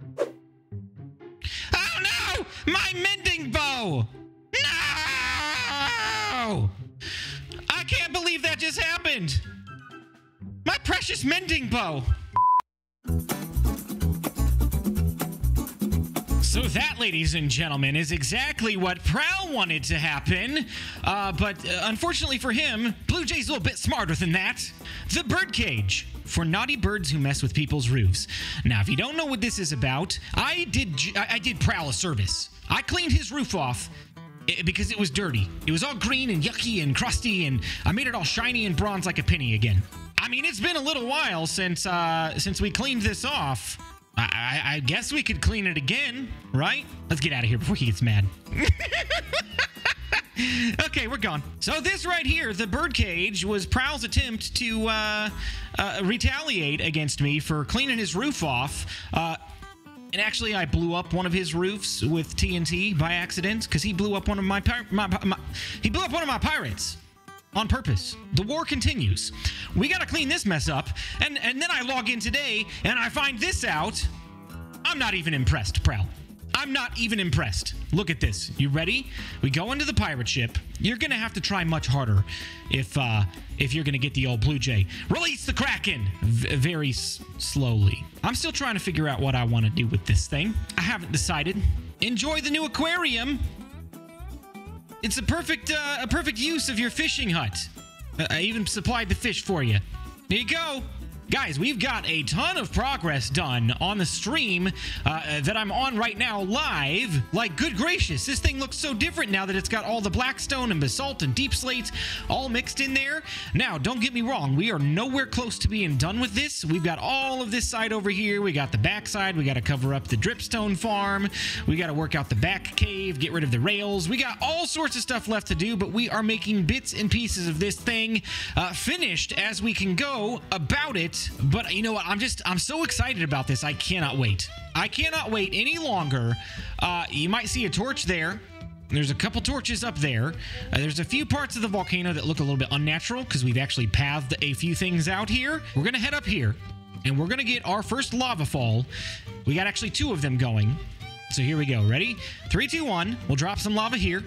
Oh no! My mending bow! No! I can't believe that just happened! My precious mending bow! So that, ladies and gentlemen, is exactly what Prowl wanted to happen. Uh, but uh, unfortunately for him, BluJay's a little bit smarter than that. The birdcage for naughty birds who mess with people's roofs. Now, if you don't know what this is about, I did I did Prowl a service. I cleaned his roof off because it was dirty. It was all green and yucky and crusty, and I made it all shiny and bronze like a penny again. I mean, it's been a little while since uh, since we cleaned this off. I, I, I guess we could clean it again, right? Let's get out of here before he gets mad. okay, we're gone. So this right here, the birdcage, was Prowl's attempt to uh, uh, retaliate against me for cleaning his roof off. Uh, and actually, I blew up one of his roofs with TNT by accident because he blew up one of my, my, my he blew up one of my pirates on purpose. The war continues. We gotta clean this mess up, and and then I log in today and I find this out. I'm not even impressed, Prowl. I'm not even impressed. Look at this. You ready? We go into the pirate ship. You're gonna have to try much harder if uh if you're gonna get the old BluJay. Release the Kraken v- very s- slowly. I'm still trying to figure out what I want to do with this thing. I haven't decided. Enjoy the new aquarium. It's a perfect uh, a perfect use of your fishing hut. I even supplied the fish for you. Here you go. Guys, we've got a ton of progress done on the stream uh, that I'm on right now live. Like, good gracious, this thing looks so different now that it's got all the blackstone and basalt and deepslates all mixed in there. Now, don't get me wrong, we are nowhere close to being done with this. We've got all of this side over here. We got the back side. We got to cover up the dripstone farm. We got to work out the back cave, get rid of the rails. We got all sorts of stuff left to do, but we are making bits and pieces of this thing uh, finished as we can go about it. But you know what? I'm just, I'm so excited about this. I cannot wait. I cannot wait any longer. Uh, you might see a torch there. There's a couple torches up there. Uh, there's a few parts of the volcano that look a little bit unnatural because we've actually pathed a few things out here. We're going to head up here and we're going to get our first lava fall. We got actually two of them going. So here we go. Ready? Three, two, one. We'll drop some lava here.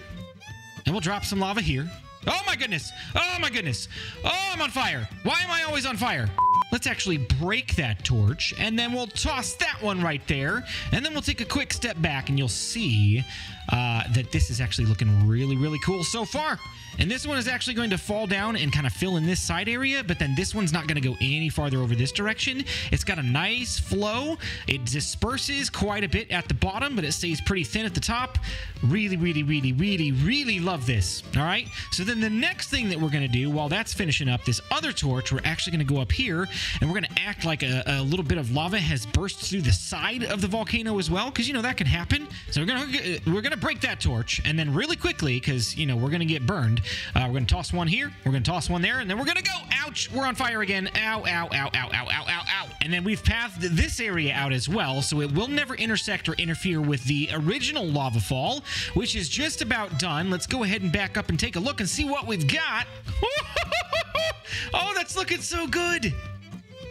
And we'll drop some lava here. Oh my goodness. Oh my goodness. Oh, I'm on fire. Why am I always on fire? Let's actually break that torch and then we'll toss that one right there. And then we'll take a quick step back and you'll see uh, that this is actually looking really, really cool so far. And this one is actually going to fall down and kind of fill in this side area, but then this one's not going to go any farther over this direction. It's got a nice flow. It disperses quite a bit at the bottom, but it stays pretty thin at the top. Really, really, really, really, really love this. All right. So then the next thing that we're going to do while that's finishing up this other torch, we're actually going to go up here and we're going to act like a, a little bit of lava has burst through the side of the volcano as well, because you know that can happen. So we're going to we're going to break that torch, and then really quickly, because you know we're going to get burned. Uh, we're going to toss one here. We're going to toss one there, and then we're going to go. Ouch! We're on fire again. Ow! Ow! Ow! Ow! Ow! Ow! Ow! Ow! And then we've pathed this area out as well, so it will never intersect or interfere with the original lava fall, which is just about done. Let's go ahead and back up and take a look and see what we've got. oh, that's looking so good.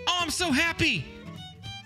Oh, I'm so happy.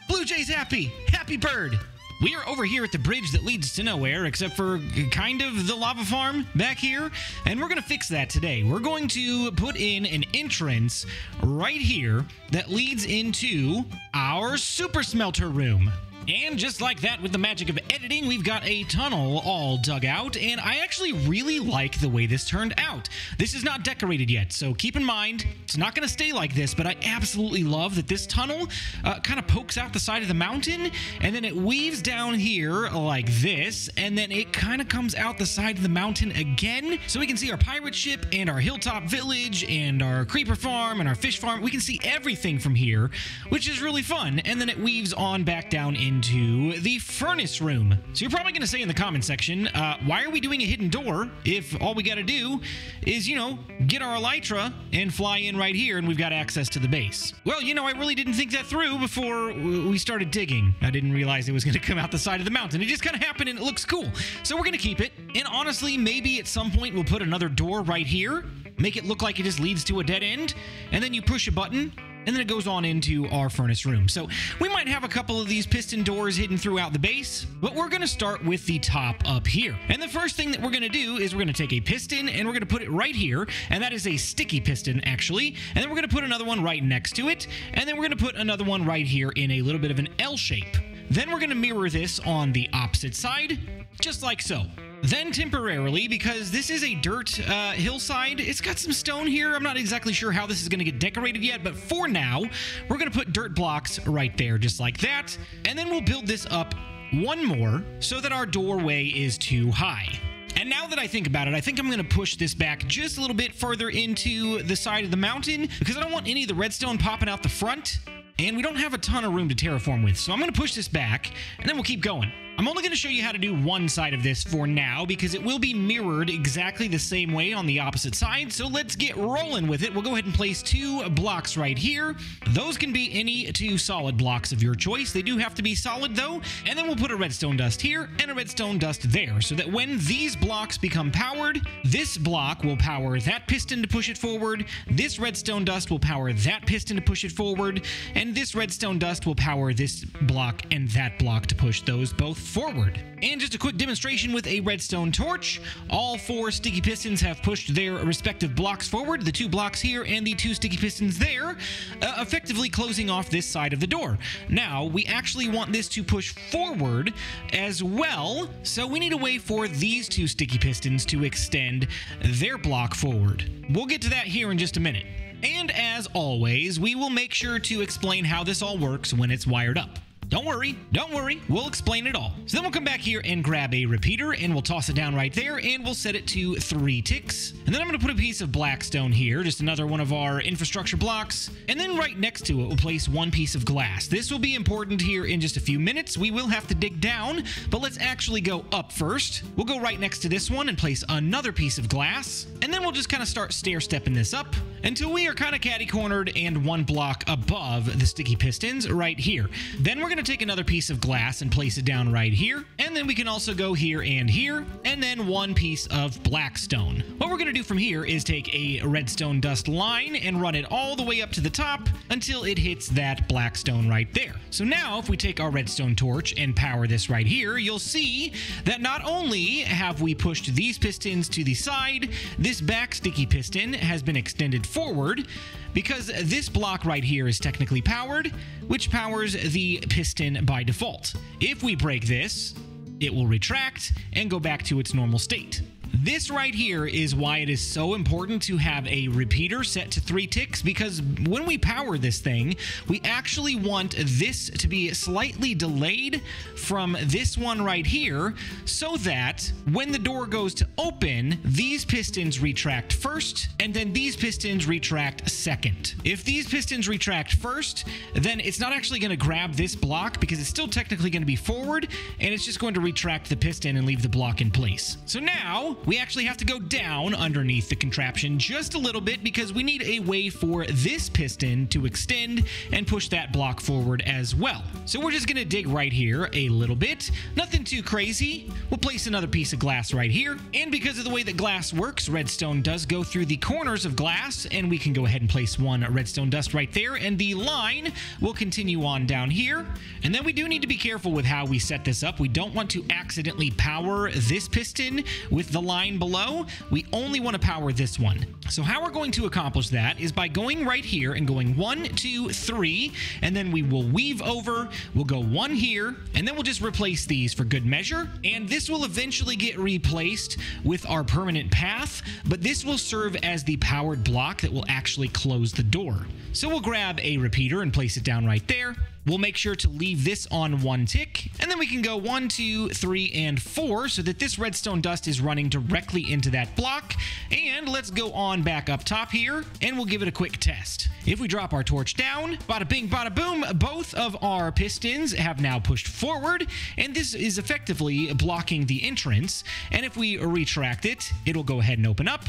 BluJay's happy. Happy bird. We are over here at the bridge that leads to nowhere, except for kind of the lava farm back here. And we're going to fix that today. We're going to put in an entrance right here that leads into our super smelter room. And just like that, with the magic of editing, we've got a tunnel all dug out, and I actually really like the way this turned out. This is not decorated yet, so keep in mind, it's not going to stay like this, but I absolutely love that this tunnel uh, kind of pokes out the side of the mountain, and then it weaves down here like this, and then it kind of comes out the side of the mountain again, so we can see our pirate ship and our hilltop village and our creeper farm and our fish farm. We can see everything from here, which is really fun, and then it weaves on back down into the furnace room. So you're probably going to say in the comment section, uh, why are we doing a hidden door if all we got to do is, you know, get our elytra and fly in right here and we've got access to the base? Well, you know, I really didn't think that through before we started digging. I didn't realize it was going to come out the side of the mountain. It just kind of happened and it looks cool. So we're going to keep it. And honestly, maybe at some point we'll put another door right here make it look like it just leads to a dead end, and then you push a button, and then it goes on into our furnace room. So we might have a couple of these piston doors hidden throughout the base, but we're going to start with the top up here. And the first thing that we're going to do is we're going to take a piston and we're going to put it right here, and that is a sticky piston actually, and then we're going to put another one right next to it, and then we're going to put another one right here in a little bit of an L shape. Then we're going to mirror this on the opposite side, just like so. Then temporarily, because this is a dirt uh, hillside, it's got some stone here. I'm not exactly sure how this is going to get decorated yet, but for now, we're going to put dirt blocks right there, just like that. And then we'll build this up one more so that our doorway is too high. And now that I think about it, I think I'm going to push this back just a little bit further into the side of the mountain because I don't want any of the redstone popping out the front. And we don't have a ton of room to terraform with, so I'm going to push this back, and then we'll keep going. I'm only going to show you how to do one side of this for now because it will be mirrored exactly the same way on the opposite side. So let's get rolling with it. We'll go ahead and place two blocks right here. Those can be any two solid blocks of your choice. They do have to be solid though. And then we'll put a redstone dust here and a redstone dust there so that when these blocks become powered, this block will power that piston to push it forward. This redstone dust will power that piston to push it forward. And this redstone dust will power this block and that block to push those both forward. And just a quick demonstration with a redstone torch. All four sticky pistons have pushed their respective blocks forward, the two blocks here and the two sticky pistons there, uh, effectively closing off this side of the door. Now, we actually want this to push forward as well, so we need a way for these two sticky pistons to extend their block forward. We'll get to that here in just a minute. And as always, we will make sure to explain how this all works when it's wired up. Don't worry, don't worry, we'll explain it all. So then we'll come back here and grab a repeater and we'll toss it down right there and we'll set it to three ticks. And then I'm gonna put a piece of blackstone here, just another one of our infrastructure blocks. And then right next to it, we'll place one piece of glass. This will be important here in just a few minutes. We will have to dig down, but let's actually go up first. We'll go right next to this one and place another piece of glass. And then we'll just kind of start stair stepping this up until we are kind of catty cornered and one block above the sticky pistons right here. Then we're gonna take another piece of glass and place it down right here. And then we can also go here and here, and then one piece of blackstone. What we're going to do from here is take a redstone dust line and run it all the way up to the top until it hits that blackstone right there. So now if we take our redstone torch and power this right here, you'll see that not only have we pushed these pistons to the side, this back sticky piston has been extended forward, because this block right here is technically powered, which powers the piston by default. If we break this, it will retract and go back to its normal state. This right here is why it is so important to have a repeater set to three ticks because when we power this thing, we actually want this to be slightly delayed from this one right here so that when the door goes to open, these pistons retract first and then these pistons retract second. If these pistons retract first, then it's not actually going to grab this block because it's still technically going to be forward and it's just going to retract the piston and leave the block in place. So now we actually have to go down underneath the contraption just a little bit because we need a way for this piston to extend and push that block forward as well. So we're just going to dig right here a little bit. Nothing too crazy. We'll place another piece of glass right here. And because of the way that glass works, redstone does go through the corners of glass and we can go ahead and place one redstone dust right there and the line will continue on down here. And then we do need to be careful with how we set this up. We don't want to accidentally power this piston with the line below, we only want to power this one. So how we're going to accomplish that is by going right here and going one, two, three, and then we will weave over, we'll go one here, and then we'll just replace these for good measure. And this will eventually get replaced with our permanent path, but this will serve as the powered block that will actually close the door. So we'll grab a repeater and place it down right there. We'll make sure to leave this on one tick, and then we can go one, two, three, and four so that this redstone dust is running directly into that block. And let's go on back up top here, and we'll give it a quick test. If we drop our torch down, bada bing, bada boom, both of our pistons have now pushed forward, and this is effectively blocking the entrance. And if we retract it, it'll go ahead and open up,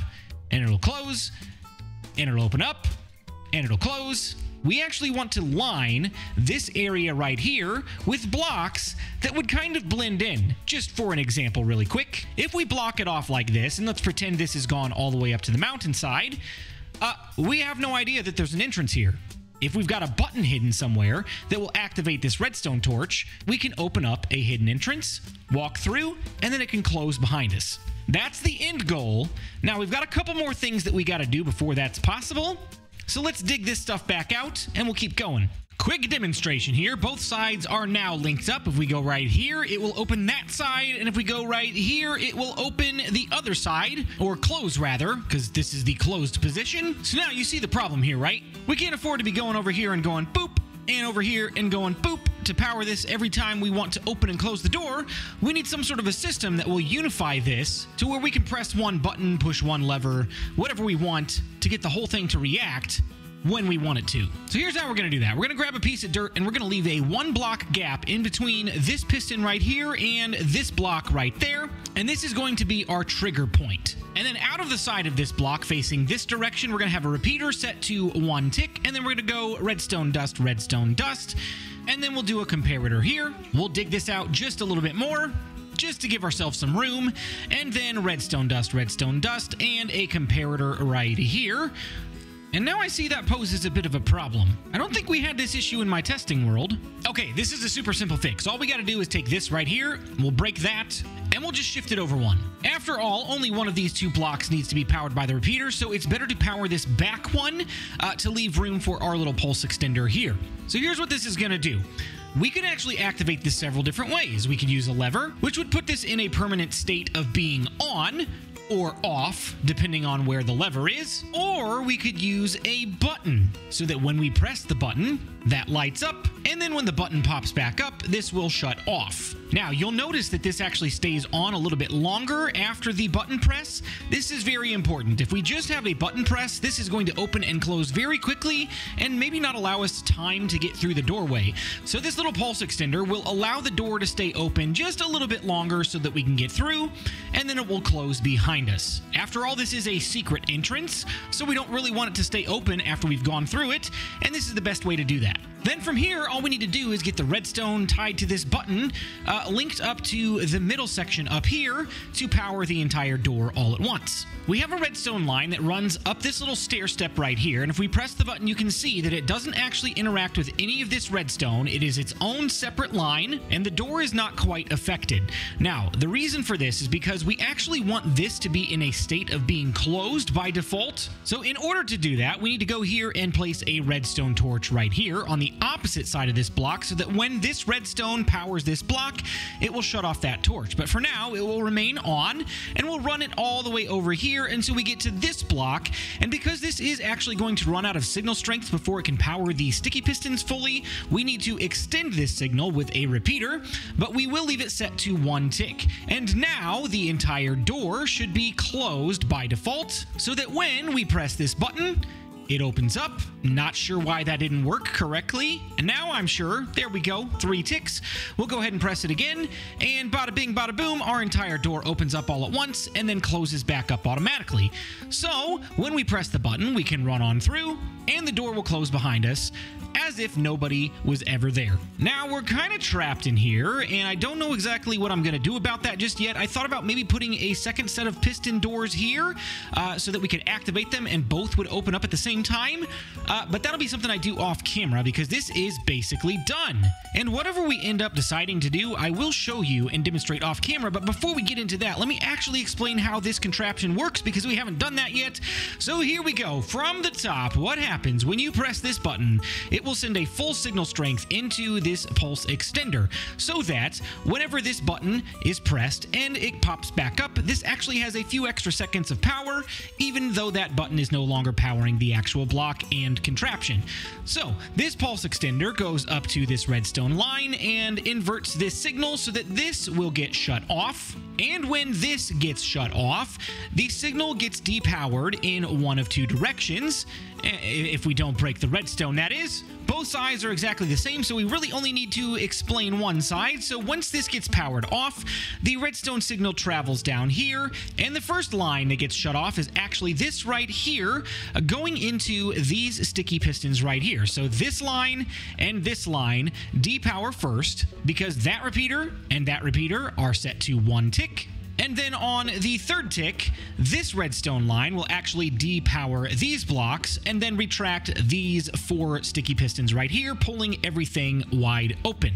and it'll close, and it'll open up, and it'll close, we actually want to line this area right here with blocks that would kind of blend in. Just for an example really quick, if we block it off like this, and let's pretend this has gone all the way up to the mountainside, uh, we have no idea that there's an entrance here. if we've got a button hidden somewhere that will activate this redstone torch, we can open up a hidden entrance, walk through, and then it can close behind us. That's the end goal. Now, we've got a couple more things that we got to do before that's possible. So let's dig this stuff back out and we'll keep going. Quick demonstration here. Both sides are now linked up. If we go right here, it will open that side. And if we go right here, it will open the other side, or close rather, because this is the closed position. So now you see the problem here, right? We can't afford to be going over here and going boop, and over here and going boop to power this every time we want to open and close the door, we need some sort of a system that will unify this to where we can press one button, push one lever, whatever we want to get the whole thing to react when we want it to. So here's how we're going to do that. We're going to grab a piece of dirt and we're going to leave a one block gap in between this piston right here and this block right there. And this is going to be our trigger point. And then out of the side of this block facing this direction, we're going to have a repeater set to one tick. And then we're going to go redstone dust, redstone dust. And then we'll do a comparator here. We'll dig this out just a little bit more just to give ourselves some room, and then redstone dust, redstone dust, and a comparator right here. And now I see that poses a bit of a problem. I don't think we had this issue in my testing world. Okay, this is a super simple fix. All we gotta do is take this right here, we'll break that, and we'll just shift it over one. After all, only one of these two blocks needs to be powered by the repeater, so it's better to power this back one uh, to leave room for our little pulse extender here. So here's what this is gonna do. We could actually activate this several different ways. We could use a lever, which would put this in a permanent state of being on, or off, depending on where the lever is, or we could use a button so that when we press the button, that lights up, and then when the button pops back up, this will shut off. Now, you'll notice that this actually stays on a little bit longer after the button press. This is very important. If we just have a button press, this is going to open and close very quickly and maybe not allow us time to get through the doorway. So this little pulse extender will allow the door to stay open just a little bit longer so that we can get through, and then it will close behind us. After all, this is a secret entrance, so we don't really want it to stay open after we've gone through it, and this is the best way to do that. Then from here, all we need to do is get the redstone tied to this button, uh, linked up to the middle section up here to power the entire door all at once. We have a redstone line that runs up this little stair step right here, and if we press the button, you can see that it doesn't actually interact with any of this redstone. It is its own separate line, and the door is not quite affected. Now, the reason for this is because we actually want this to be in a state of being closed by default. So in order to do that, we need to go here and place a redstone torch right here on the opposite side of this block so that when this redstone powers this block, it will shut off that torch. But for now, it will remain on and we'll run it all the way over here until we get to this block. And because this is actually going to run out of signal strength before it can power the sticky pistons fully, we need to extend this signal with a repeater, but we will leave it set to one tick. And now the entire door should be closed by default so that when we press this button, it opens up. Not sure why that didn't work correctly. And now I'm sure. There we go. Three ticks. We'll go ahead and press it again. And bada bing, bada boom, our entire door opens up all at once and then closes back up automatically. So when we press the button, we can run on through and the door will close behind us as if nobody was ever there. Now, we're kind of trapped in here, and I don't know exactly what I'm going to do about that just yet. I thought about maybe putting a second set of piston doors here uh, so that we could activate them and both would open up at the same time, uh, but that'll be something I do off camera because this is basically done. And whatever we end up deciding to do, I will show you and demonstrate off camera, but before we get into that, let me actually explain how this contraption works because we haven't done that yet. So here we go. From the top, what happens when you press this button? It will send a full signal strength into this pulse extender so that whenever this button is pressed and it pops back up, this actually has a few extra seconds of power, even though that button is no longer powering the actual block and contraption. So this pulse extender goes up to this redstone line and inverts this signal so that this will get shut off. And when this gets shut off, the signal gets depowered in one of two directions. Eh, if we don't break the redstone, that is. Both sides are exactly the same, so we really only need to explain one side. So once this gets powered off, the redstone signal travels down here, and the first line that gets shut off is actually this right here, uh, going into these sticky pistons right here. So this line and this line depower first, because that repeater and that repeater are set to one tick, and then on the third tick, this redstone line will actually depower these blocks and then retract these four sticky pistons right here, pulling everything wide open.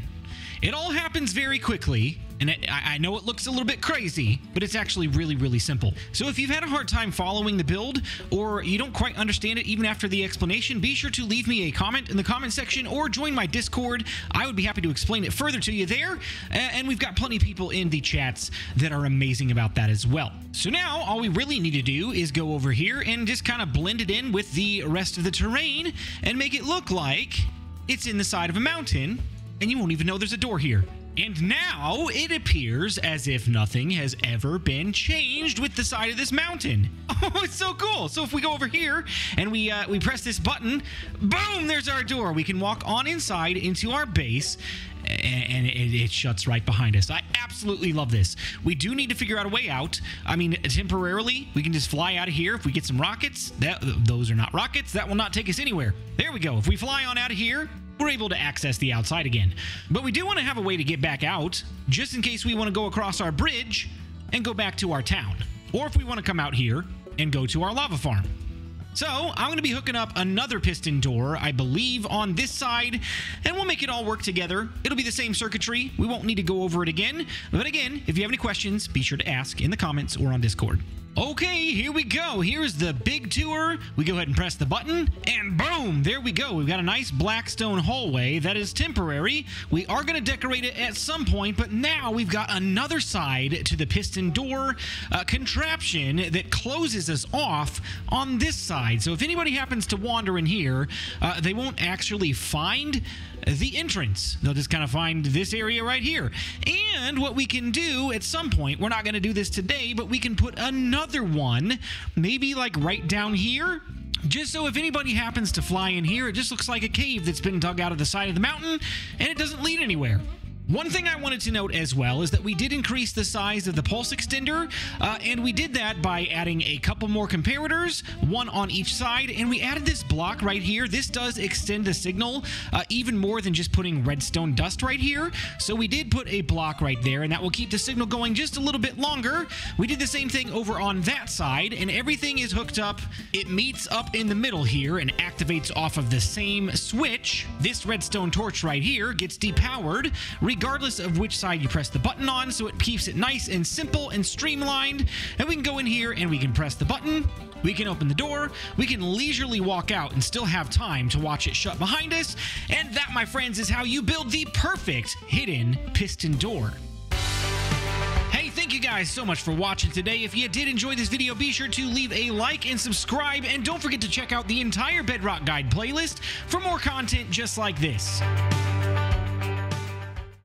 It all happens very quickly, and it, I, I know it looks a little bit crazy, but it's actually really, really simple. So if you've had a hard time following the build, or you don't quite understand it even after the explanation, be sure to leave me a comment in the comment section or join my Discord. I would be happy to explain it further to you there, and we've got plenty of people in the chats that are amazing about that as well. So now all we really need to do is go over here and just kind of blend it in with the rest of the terrain and make it look like it's in the side of a mountain and you won't even know there's a door here. And now it appears as if nothing has ever been changed with the side of this mountain. Oh, it's so cool. So if we go over here and we uh, we press this button, boom, there's our door. We can walk on inside into our base and it, it, shuts right behind us. I absolutely love this. We do need to figure out a way out. I mean, temporarily, we can just fly out of here if we get some rockets. That Those are not rockets. That will not take us anywhere. There we go. If we fly on out of here, we're able to access the outside again. But we do want to have a way to get back out, just in case we want to go across our bridge and go back to our town. Or if we want to come out here and go to our lava farm. So I'm going to be hooking up another piston door, I believe, on this side, and we'll make it all work together. It'll be the same circuitry. We won't need to go over it again. But again, if you have any questions, be sure to ask in the comments or on Discord. Okay, here we go. Here's the big tour. We go ahead and press the button, and boom, there we go. We've got a nice blackstone hallway that is temporary. We are going to decorate it at some point, but now we've got another side to the piston door uh, contraption that closes us off on this side. So if anybody happens to wander in here, uh, they won't actually find the entrance. They'll just kind of find this area right here. And what we can do at some point, we're not going to do this today, but we can put another one, maybe like right down here just so if anybody happens to fly in here, it just looks like a cave that's been dug out of the side of the mountain and it doesn't lead anywhere. One thing I wanted to note as well is that we did increase the size of the pulse extender, uh, and we did that by adding a couple more comparators, one on each side, and we added this block right here. This does extend the signal uh, even more than just putting redstone dust right here. So we did put a block right there, and that will keep the signal going just a little bit longer. We did the same thing over on that side, and everything is hooked up. It meets up in the middle here and activates off of the same switch. This redstone torch right here gets depowered, regardless of which side you press the button on, so it keeps it nice and simple and streamlined. And we can go in here and we can press the button, we can open the door, we can leisurely walk out and still have time to watch it shut behind us. And that, my friends, is how you build the perfect hidden piston door. Hey, thank you guys so much for watching today. If you did enjoy this video, be sure to leave a like and subscribe, and don't forget to check out the entire Bedrock Guide playlist for more content just like this.